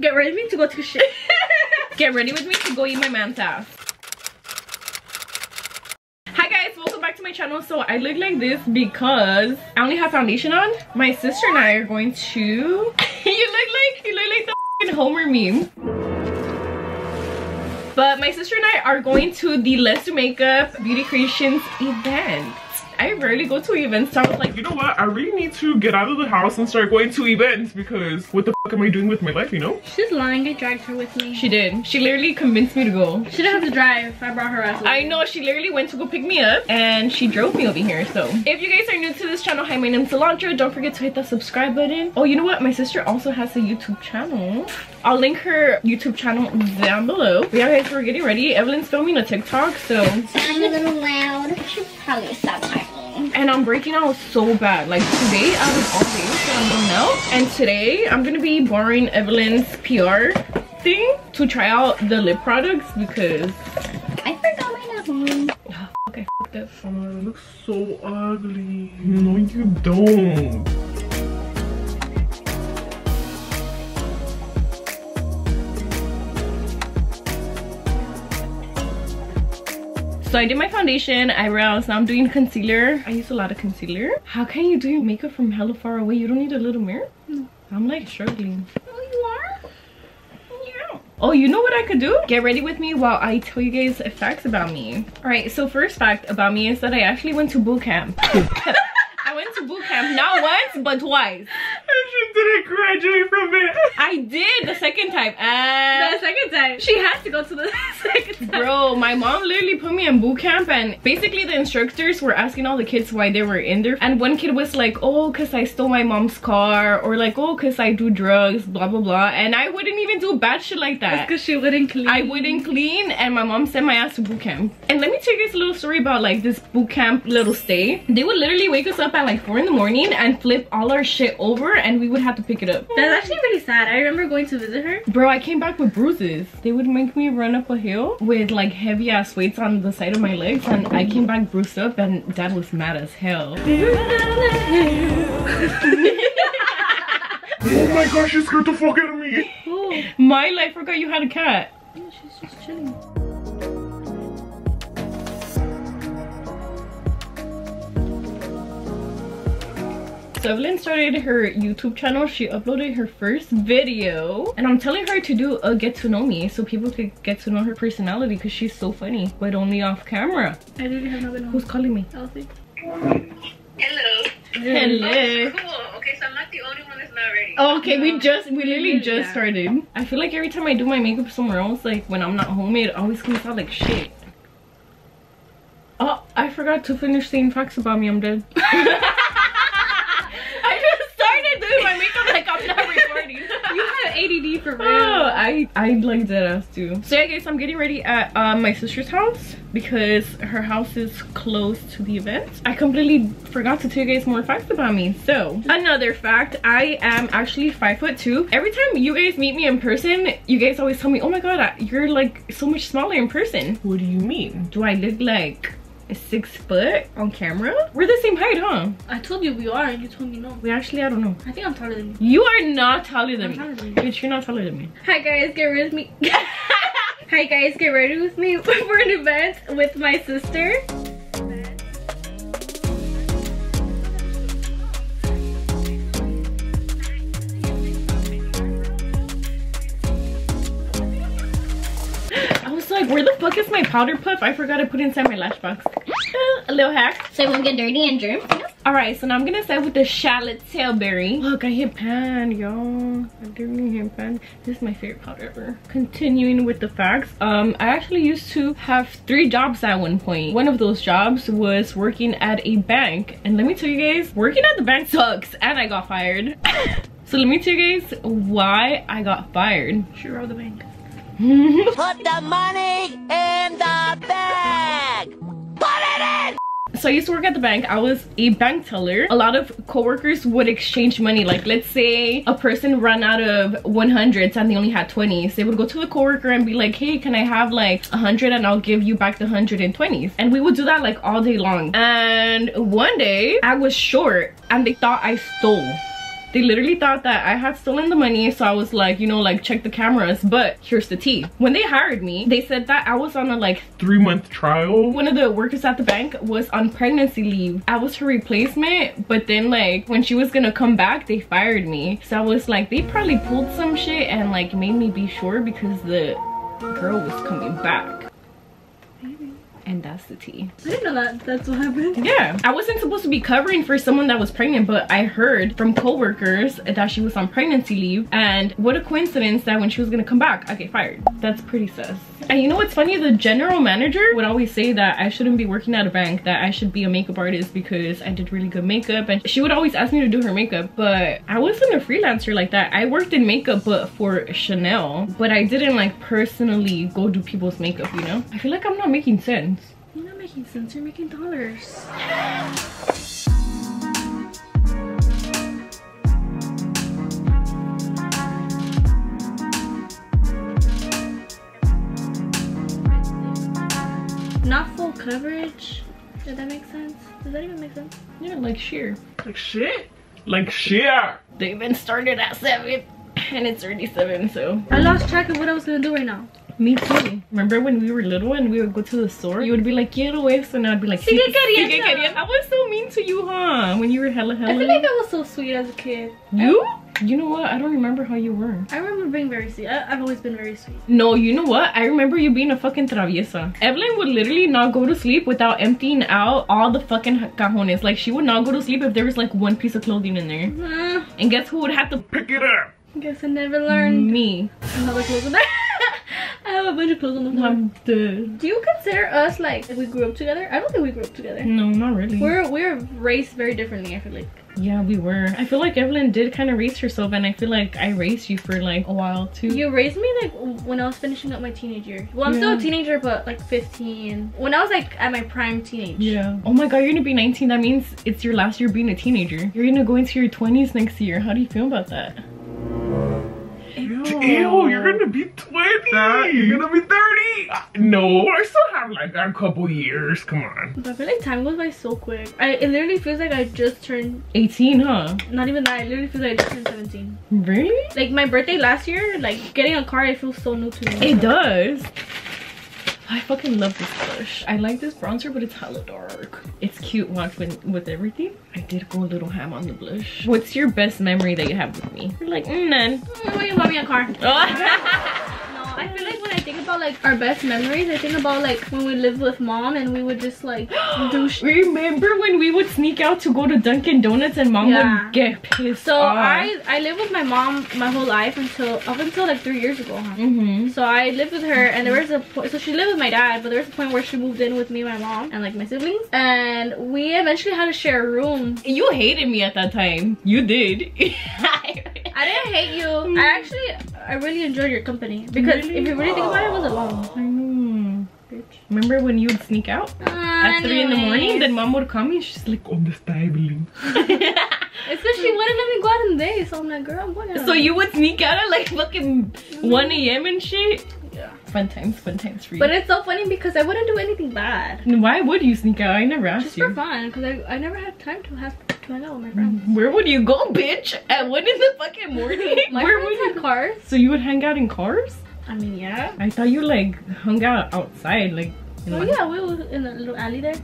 Get ready with me to go to shit. Get ready with me to go eat my man's ass. Hi guys, welcome back to my channel. So I look like this because I only have foundation on. My sister and I are going to... you look like, you look like the Homer meme. But my sister and I are going to the Let's Do Makeup Beauty Creations event. I rarely go to events, so I was like, you know what? I really need to get out of the house and start going to events because what the fuck am I doing with my life, you know? She's lying. I dragged her with me. She did. She literally convinced me to go. She didn't have to drive. I brought her ass. I know. She literally went to go pick me up and she drove me over here. So if you guys are new to this channel, hi, my name's Alondra. Don't forget to hit that subscribe button. Oh, you know what? My sister also has a YouTube channel. I'll link her YouTube channel down below. But yeah, guys, we're getting ready. Evelyn's filming a TikTok, so. I'm a little loud. I should probably stop typing. And I'm breaking out so bad. Like today, out of all days that I'm going out. And today, I'm gonna be borrowing Evelyn's PR thing to try out the lip products because I forgot mine at home. okay, fucked up. Oh, it looks so ugly. No, you don't. So I did my foundation, eyebrows, now I'm doing concealer. I use a lot of concealer. How can you do your makeup from hella far away? You don't need a little mirror? No. I'm like struggling. Oh, you are? Oh, yeah. Oh, you know what I could do? Get ready with me while I tell you guys facts about me. All right, so first fact about me is that I actually went to boot camp. I went to boot camp not once, but twice. And she didn't graduate from it. I did the second time. And The second time. She has to go to the second time. Bro, my mom literally put me in boot camp and basically the instructors were asking all the kids why they were in there. And one kid was like, oh, cause I stole my mom's car or like, oh, cause I do drugs, blah, blah, blah. And I wouldn't even do bad shit like that. Because she wouldn't clean. I wouldn't clean and my mom sent my ass to boot camp. And let me tell you guys a little story about like this boot camp little stay. They would literally wake us up at like four in the morning and flip all our shit over and we would have to pick it up. That's actually really sad. I remember going to visit her. Bro, I came back with bruises. They would make me run up a hill with like heavy ass weights on the side of my legs and I came back bruised up and dad was mad as hell. Oh my gosh, you scared the fuck out of me. My life forgot you had a cat. yeah, she's just chilling. So Evelyn started her YouTube channel. She uploaded her first video. And I'm telling her to do a get to know me so people could get to know her personality because she's so funny, but only off camera. I really have not Who's calling me? Elsy. Hello. Hello. Oh, cool. Okay, so I'm not the only one that's not ready. Oh, okay, we just, we literally just Yeah. started. I feel like every time I do my makeup somewhere else, like when I'm not home, it always comes out like shit. Oh, I forgot to finish saying facts about me. I'm dead. For real. Oh, I I like that ass too. So yeah, guys, I'm getting ready at um, my sister's house because her house is close to the event. I completely forgot to tell you guys more facts about me. So another fact, I am actually five foot two. Every time you guys meet me in person, you guys always tell me, "Oh my god, you're like so much smaller in person." What do you mean? Do I look like six foot on camera? We're the same height, huh? I told you we are and you told me no. We actually, I don't know. I think I'm taller than you. You are not taller than I'm me. taller than you. Bitch, you're not taller than me. Hi guys, get ready with me. Hi guys, get ready with me for an event with my sister. Like, where the fuck is my powder puff? I forgot to put inside my lash box. a little hack. So it won't get dirty and germs. Alright, so now I'm gonna start with the Charlotte Tilbury. Look, I hit pan, y'all. I didn't hit pan. This is my favorite powder ever. Continuing with the facts. Um, I actually used to have three jobs at one point. One of those jobs was working at a bank. And let me tell you guys, working at the bank sucks. And I got fired. so let me tell you guys why I got fired. She robbed the bank. Put the money in the bag. Put it in. So I used to work at the bank. I was a bank teller. A lot of coworkers would exchange money. Like let's say a person ran out of 100s and they only had 20s. They would go to the coworker and be like, hey, can I have like 100 and I'll give you back the 120s. And we would do that like all day long. And one day I was short and they thought I stole. They literally thought that I had stolen the money. So I was like, you know, like check the cameras. But here's the tea. When they hired me, they said that I was on a like Three month trial. one of the workers at the bank was on pregnancy leave. I was her replacement, but then like when she was gonna come back, they fired me. So I was like, they probably pulled some shit and like made me be sure because the girl was coming back. And that's the tea. I didn't know that. That's what happened. Yeah, I wasn't supposed to be covering for someone that was pregnant, but I heard from coworkers that she was on pregnancy leave. And what a coincidence that when she was gonna come back, I get fired. That's pretty sus. And you know what's funny? The general manager would always say that I shouldn't be working at a bank, that I should be a makeup artist because I did really good makeup. And she would always ask me to do her makeup, but I wasn't a freelancer like that. I worked in makeup, but for Chanel, but I didn't like personally go do people's makeup, you know? I feel like I'm not making sense. You're not making sense. You're making dollars. Not full coverage. Does that make sense? Does that even make sense? Yeah, like sheer. Like shit. Like shit. They even started at 7 and it's already 7, so. I lost track of what I was gonna do right now. Me too. Remember when we were little and we would go to the store? You would be like, quiero esto, and I'd be like, Sigue "Sí, queriendo." sigue. I was so mean to you, huh? When you were hella hella. I feel like I was so sweet as a kid. You? You know what? I don't remember how you were. I remember being very sweet. I, I've always been very sweet. No, you know what? I remember you being a fucking traviesa. Evelyn would literally not go to sleep without emptying out all the fucking cajones. Like, she would not go to sleep if there was like one piece of clothing in there. Uh, And guess who would have to Pick it up. guess I never learned. me? Another clothes on there. I have a bunch of clothes on the floor. I'm dead. Do you consider us like if we grew up together? I don't think we grew up together. No, not really. We're we're raised very differently. I feel like. Yeah, we were. I feel like Evelyn did kind of raise herself, and I feel like I raised you for like a while too. You raised me like when I was finishing up my teenage year. Well, I'm still a teenager, but like 15. When I was like at my prime teenage. Yeah. Oh my god, you're gonna be 19. That means it's your last year being a teenager. You're gonna go into your 20s next year. How do you feel about that? Ew, you're gonna be 20. You're gonna be 30. Uh, No, I still have like a couple years. Come on. But I feel like time goes by so quick. I it literally feels like I just turned 18, huh? not even that. It literally feels like I just turned 17. Really? Like my birthday last year, like getting a car, it feels so new to me. It does. I fucking love this blush. I like this bronzer, but it's hella dark. It's cute watch with, with everything. I did go a little ham on the blush. What's your best memory that you have with me? You're like, mm, none. Mm, you bought me a car. I feel like when I think about like our best memories, I think about like when we lived with mom and we would just like do Remember when we would sneak out to go to Dunkin' Donuts and mom Yeah. would get pissed So off? I I lived with my mom my whole life until up until like three years ago. Huh? Mm-hmm. So I lived with her, and there was a point. So she lived with my dad, but there was a point where she moved in with me, and my mom, and like my siblings, and we eventually had to share a room. You hated me at that time. You did. I didn't hate you. I mm. actually I really enjoyed your company because Really? if you really think about it, it was alone. I know. Bitch. Remember when you would sneak out uh, at three in the morning? Then mom would call me. She's like, ¿Dónde está Evelyn? It's because she wouldn't let me go out in the day, so I'm like, girl, I'm going out. so you would sneak out at like fucking mm. 1 a.m. and shit. Fun times, fun times for you. But it's so funny because I wouldn't do anything bad. Why would you sneak out? I never asked Just for fun, because I, I never had time to have to hang out with my friends. Mm-hmm. Where would you go, bitch? At one in the fucking morning? My Where friends would you? cars. So you would hang out in cars? I mean, yeah. I thought you like hung out outside, like. Oh yeah, we were in a little alley there.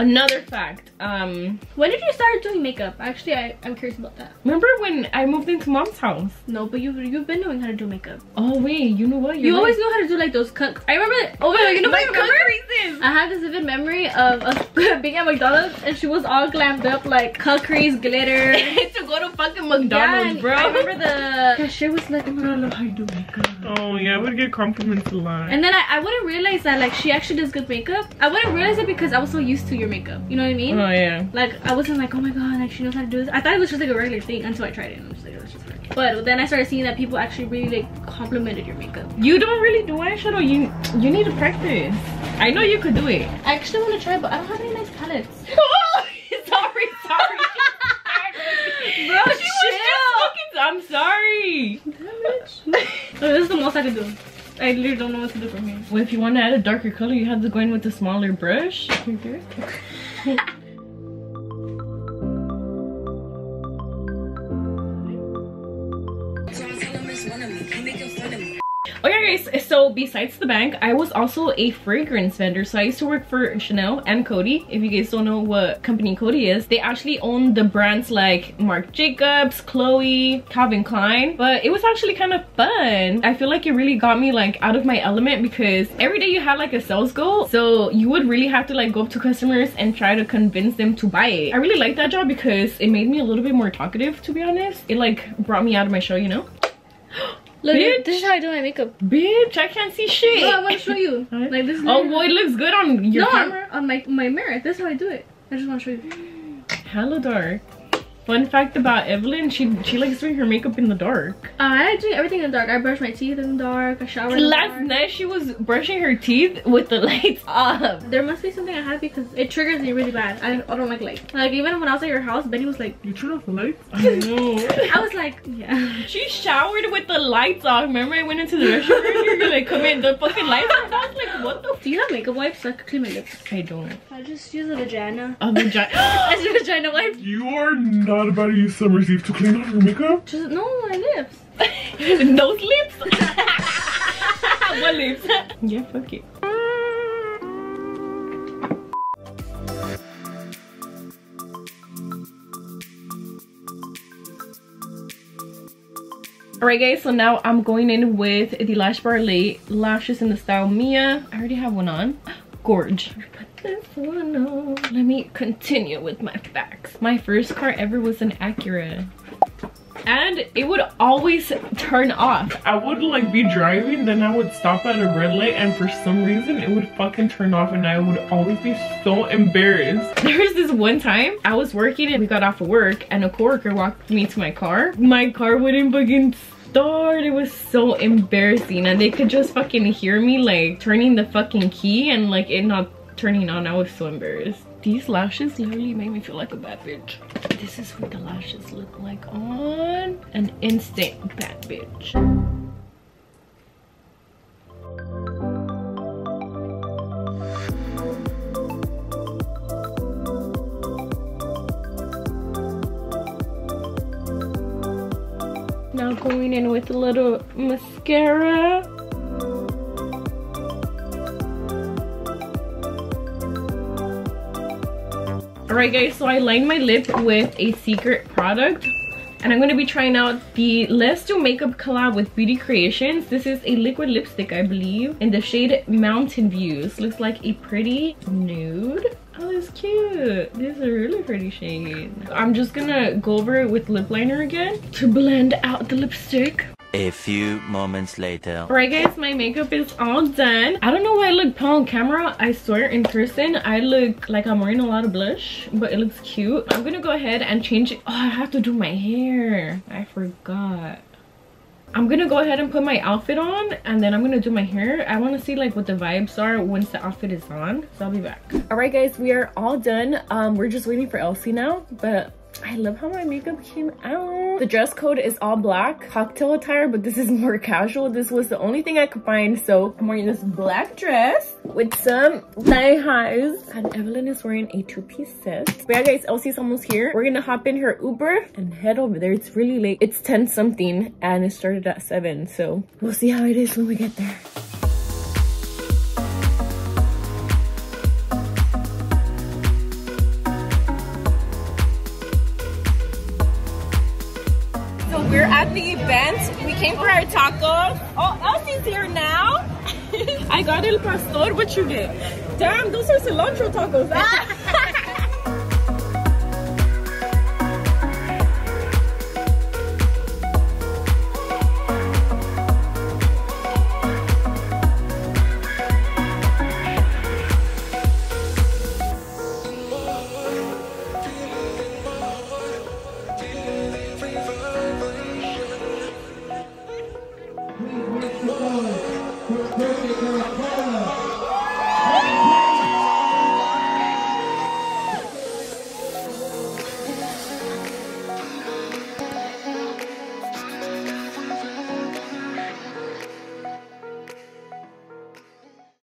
Another fact. Um, When did you start doing makeup? Actually, I, I'm curious about that. remember when I moved into mom's house? No, but you've you've been knowing how to do makeup. Oh wait, you know what? You You're always know how to do like those cut. I remember. Oh my god, you know what I remember? I have this vivid memory of us being at McDonald's and she was all glammed up like cuckeries, glitter. to go to fucking McDonald's, and bro. I remember the cashier was like, oh my god, I love how you do makeup. Oh yeah, I would get compliments a lot. And then I, I wouldn't realize that like she actually does good makeup. I wouldn't realize it because I was so used to your makeup. You know what I mean? Oh yeah. Like I wasn't like, oh my god, like she knows how to do this. I thought it was just like a regular thing until I tried it. And I'm just like, oh, it's just weird. But then I started seeing that people actually really like complimented your makeup. You don't really do eyeshadow. You you need to practice. I know you could do it. I actually want to try, but I don't have any nice palettes. Oh, sorry, sorry. Bro, she was just fucking. I'm sorry. Oh, this is the most I can do. I literally don't know what to do from here. Well, if you want to add a darker color, you have to go in with a smaller brush. guys, so besides the bank, I was also a fragrance vendor. So I used to work for Chanel and Coty. If you guys don't know what company Coty is, they actually own the brands like Marc Jacobs, Chloe, Calvin Klein. But it was actually kind of fun. I feel like it really got me like out of my element because every day you had like a sales goal. So you would really have to like go up to customers and try to convince them to buy it. I really liked that job because it made me a little bit more talkative to be honest. It like brought me out of my show, you know? Look, Bitch. this is how I do my makeup. Bitch, I can't see shit. No, I want to show you. Like this. Is Oh, well, it looks good on your no, camera. on my my mirror. This is how I do it. I just want to show you. Hello, dark. Fun fact about Evelyn, she she likes doing her makeup in the dark. Uh, I do everything in the dark. I brush my teeth in the dark. I shower in the Last night she was brushing her teeth with the lights off. There must be something I have because it triggers me really bad. I, I don't like light. Like even when I was at your house, Benny was like, You turn off the lights? I know. I was like, yeah. She showered with the lights off. Remember I went into the restroom and You're like, come in, the fucking lights are off. I was like, what the Do you have makeup wipes so I could clean my lips? I don't. I just use a vagina. A vagina. I use a vagina wipe. You are not about to use summer's eve to clean off your makeup? Just no, my lips. Those lips? what lips? yeah, fuck it. Alright guys, so now I'm going in with the Lash Bar LA lashes in the style Mia. I already have one on. Gorge. Put this one on. Let me continue with my facts. My first car ever was an Acura. And it would always turn off. I would like be driving, then I would stop at a red light, and for some reason it would fucking turn off, and I would always be so embarrassed. There was this one time I was working and we got off of work and a coworker walked me to my car. My car wouldn't fucking start. It was so embarrassing and they could just fucking hear me like turning the fucking key and like it not turning on. I was so embarrassed. These lashes literally made me feel like a bad bitch. This is what the lashes look like on an instant bad bitch. Now going in with a little mascara. Alright guys, so I lined my lip with a secret product. And I'm going to be trying out the Let's Do Makeup collab with Beauty Creations. This is a liquid lipstick, I believe, in the shade Mountain Views. Looks like a pretty nude. Oh, it's cute. This is a really pretty shade. I'm just gonna go over it with lip liner again to blend out the lipstick. A few moments later. Alright guys, my makeup is all done. I don't know why I look pale on camera. I swear in person, I look like I'm wearing a lot of blush, but it looks cute. I'm gonna go ahead and change it. Oh, I have to do my hair. I forgot. I'm gonna go ahead and put my outfit on and then I'm gonna do my hair. I wanna see like what the vibes are once the outfit is on. So I'll be back. Alright guys, we are all done. Um, we're just waiting for Elsy now, but I love how my makeup came out. The dress code is all black, cocktail attire, but this is more casual. This was the only thing I could find, so I'm wearing this black dress with some thigh highs. And Evelyn is wearing a two-piece set. But yeah, guys, Elsy's almost here. We're gonna hop in her Uber and head over there. It's really late. It's 10 something and it started at 7, so we'll see how it is when we get there. We're at the event. We came for our tacos. Oh, Elsy's here now. I got el pastor. What you get? Damn, those are cilantro tacos.